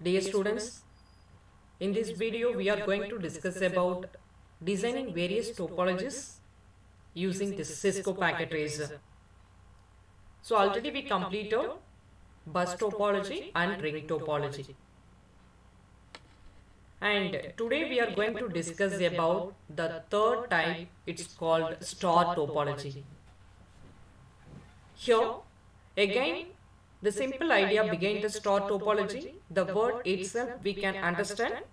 Dear students, in this video we are going to discuss about designing various topologies using the Cisco packet tracer. So already we completed bus topology and ring topology. And today we are going to discuss about the third type, it's called star topology. Here, again, the simple idea behind the star topology, the word itself we can understand.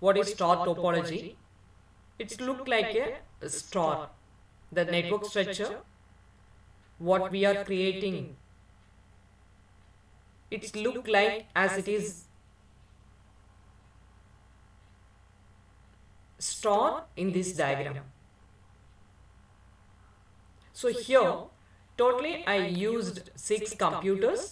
what is star topology. It's look like a star, the network structure, what we are creating. It's look like as it is. star in this diagram. So here totally I used six computers.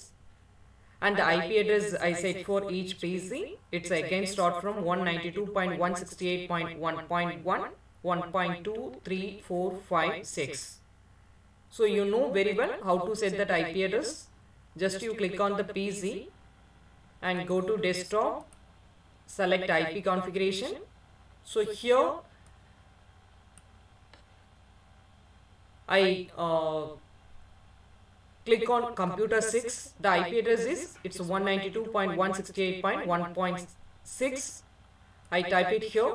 and the IP address I set for each PC it's again start from 192.168.1.1 1.2 3 4 5 6 so you know very well how to set that IP address. Just you click on the PC and go to desktop select IP configuration. So here I uh, click on computer 6 the IP address is it's 192.168.1.6 I type it here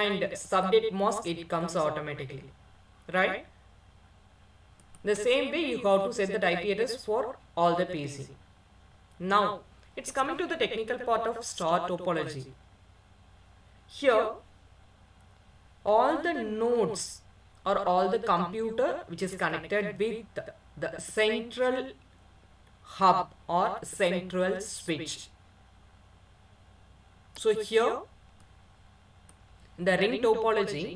and subnet mask it comes automatically. Right? The same way you have to set the IP address for all the PC now it's coming to the technical part of star topology. Here all the nodes or all the computer which is connected with the central hub or central switch. So here in the ring topology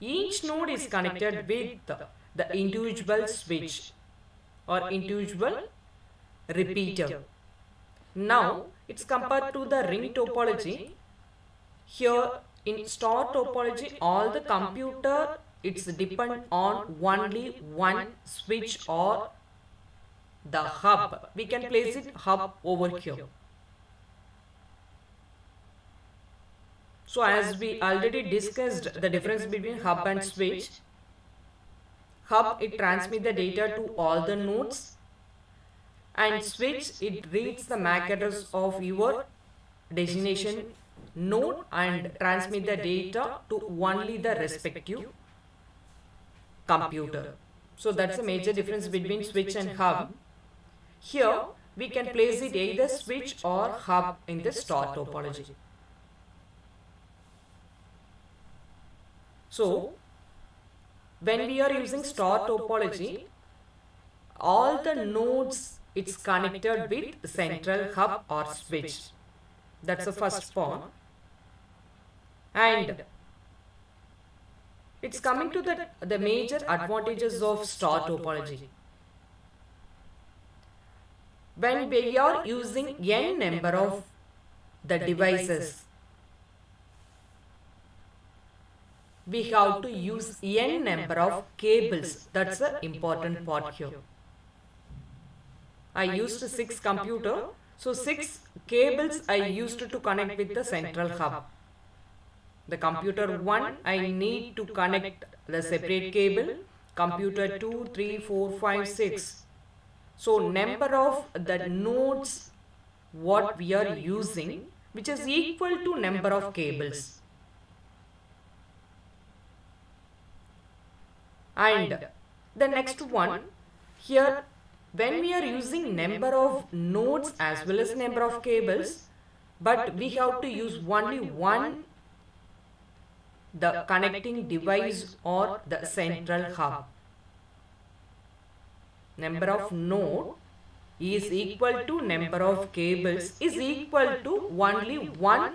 each node is connected with the individual switch or individual repeater. Now it's compared to the ring topology here in star topology all the computer it's depend on only one switch or the hub. we can place it hub over here. so as we already discussed the difference between hub and switch hub it transmits the data to all the nodes and switch it reads the MAC address of your destination node and transmit the data to only the respective computer. So that's a major difference between switch and hub. Here we can place it either switch or hub in the star topology. So when we are using star topology, all the nodes it's connected with central hub or switch. That's the first part. And it's coming to the, the major advantages of star topology. When we are using n number of the devices, we have to use n number of cables. That's the important part here. I used six computer, so six cables I used to connect with the central hub the computer 1 I need to connect the separate cable. computer 2 3 4 5 6 so number of the nodes what we are using which is equal to number of cables. and the next one here when we are using number of nodes as well as number of cables but we have to use only one the connecting device or the central hub. Number of node is equal to number of cables is equal to only one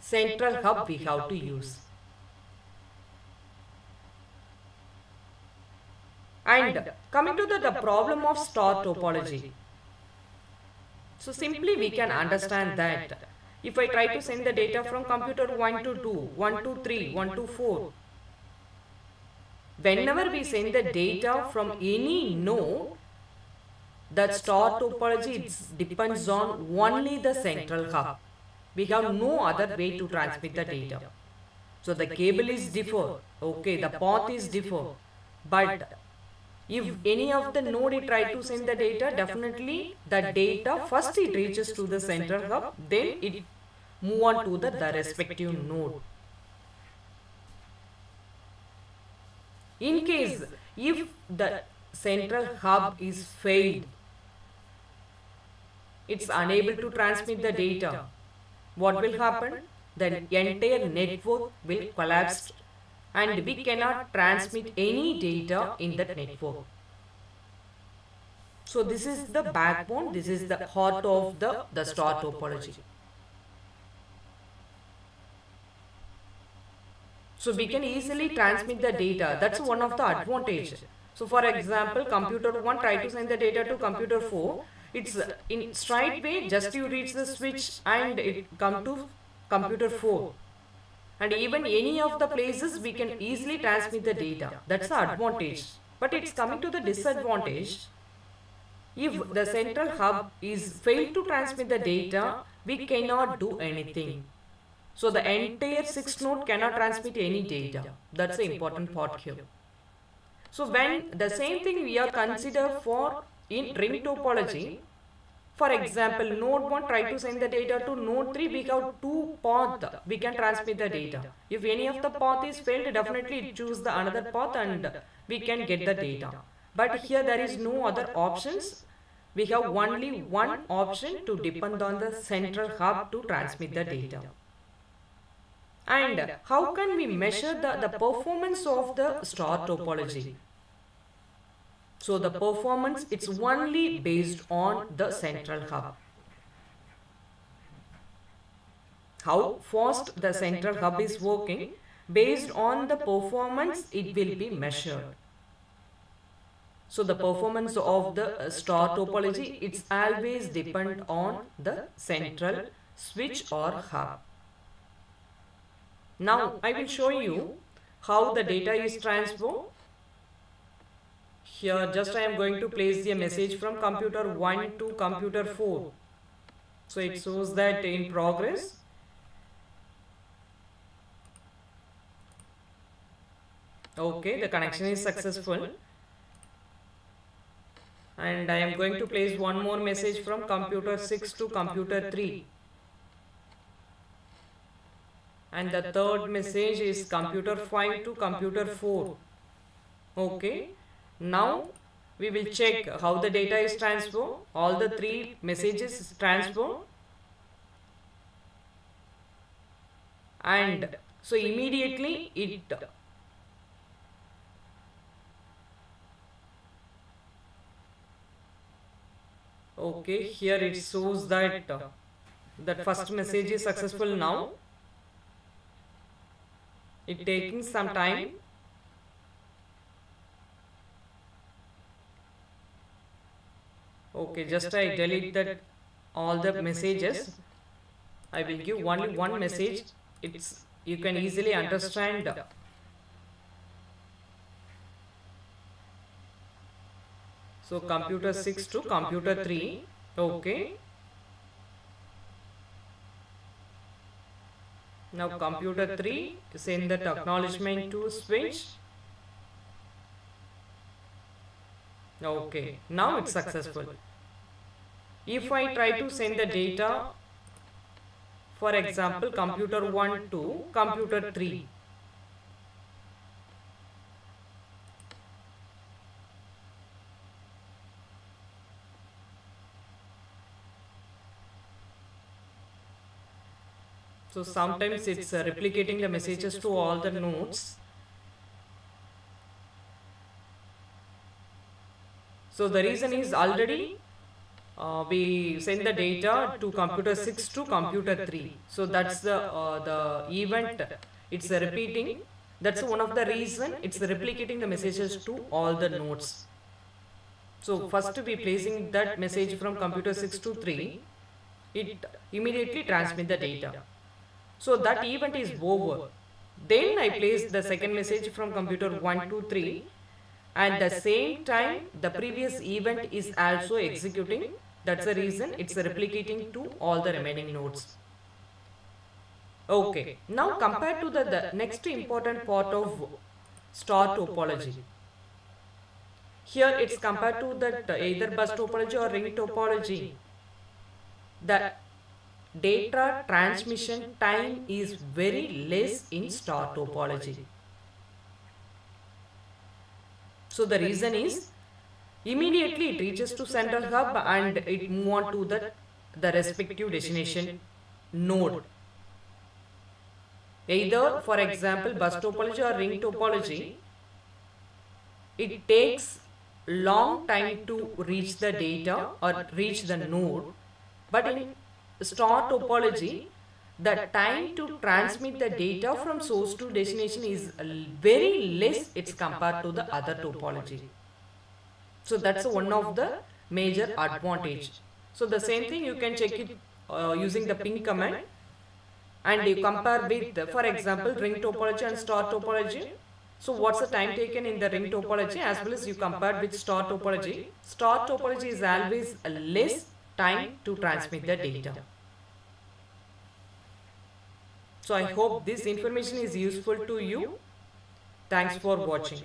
central hub we have to use. And coming to the, the problem of star topology. So simply we can understand that if I try to send the data from computer 1 to 2, 1 to 3, 1 to 4, whenever we send the data from any node, that star topology depends on only the central hub. We have no other way to transmit the data. So the cable is differ, okay, the path is differ, but if any of the node try to send the data, definitely the data first it reaches to the central hub, then it move on to the, the respective node. In case if the central hub is failed, it's unable to transmit the data. What will happen? The entire network will collapse and we cannot transmit any data in that network. So this is the backbone, this is the heart of the, the star topology. So we can easily transmit the data. That's one of the advantage. So for example, computer 1 try to send the data to computer 4. It's in straight way, just you reach the switch and it come to computer 4. And even any of the places we can easily transmit the data. That's the advantage. But it's coming to the disadvantage. If the central hub is failed to transmit the data, we cannot do anything. So the entire sixth node cannot transmit any data. That's the important part here. So when the same thing we are consider for in ring topology, for example, node 1 try to send the data to node 3, we have two path, we can transmit the data. If any of the path is failed, definitely choose the another path and we can get the data. But here there is no other options. We have only one option to depend on the central hub to transmit the data. And how can we measure the, the performance of the star topology? So the performance, it's only based on the central hub. How fast the central hub is working, based on the performance, it will be measured. So the performance of the star topology, it's always depend on the central switch or hub. Now I will show you how the data is transformed. Here just I am going to place the message from computer 1 to computer 4. So it shows that in progress. Okay, the connection is successful. And I am going to place one more message from computer 6 to computer 3 and the third message is computer 5 to computer 4 okay. Now we will check how the data is transferred all the three messages transferred and so immediately it okay here it shows that that first message is successful now it taking some time. Okay just I delete that all the messages. I will give only one message. it's you can easily understand. so computer 6 to computer 3 okay Now computer 3 send that acknowledgement to switch. Okay, now it's successful. If I try to send the data, for example, computer 1 to computer 3, So sometimes it's uh, replicating the messages to all the nodes. So the reason is already uh, we send the data to computer 6 to computer 3. So that's the, uh, the event, it's repeating. That's one of the reason it's replicating the messages to all the nodes. So first we placing that message from computer 6 to 3, it immediately transmit the data. So that event is over. Then I place the second message from computer 1 to 3. and the same time the previous event is also executing. that's the reason it's replicating to all the remaining nodes okay. Now compared to the, the next important part of star topology. here it's compared to that either bus topology or ring topology. the data transmission time is very less in star topology so the reason is immediately it reaches to central hub and it move on to the, the respective destination node. Either for example bus topology or ring topology, it takes long time to reach the data or reach the node but in star topology the time to transmit the data from source to destination is very less it's compared to the other topology. So that's one of the major advantage. So the same thing you can check it uh, using the ping command and you compare with for example ring topology and star topology. So what's the time taken in the ring topology as well as you compare with star topology. Star topology is always less time to transmit the data. So I hope this information is useful to you. Thanks for watching.